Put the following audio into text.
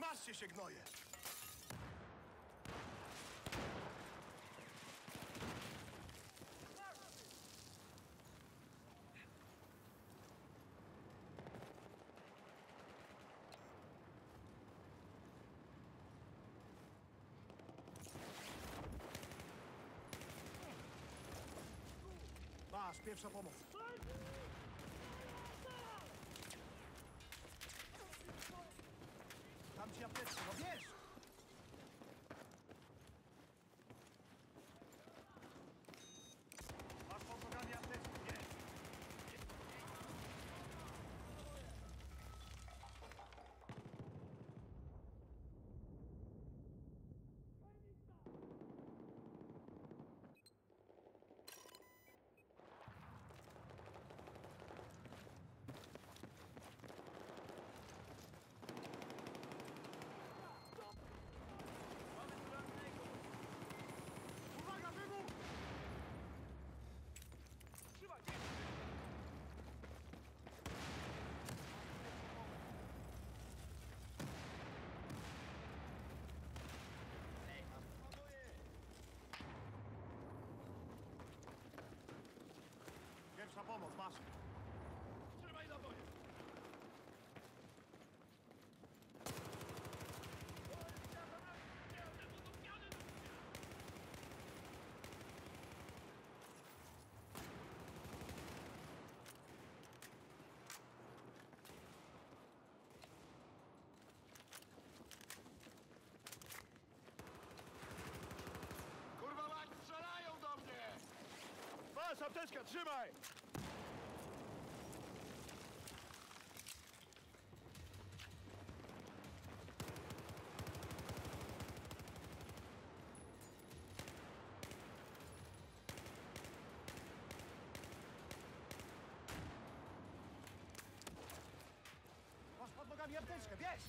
Patrzcie się, gnoje! Masz, pierwsza pomoc. Masz. Trzymaj na boju! Kurwa mać, apteczka, trzymaj! Wiesz!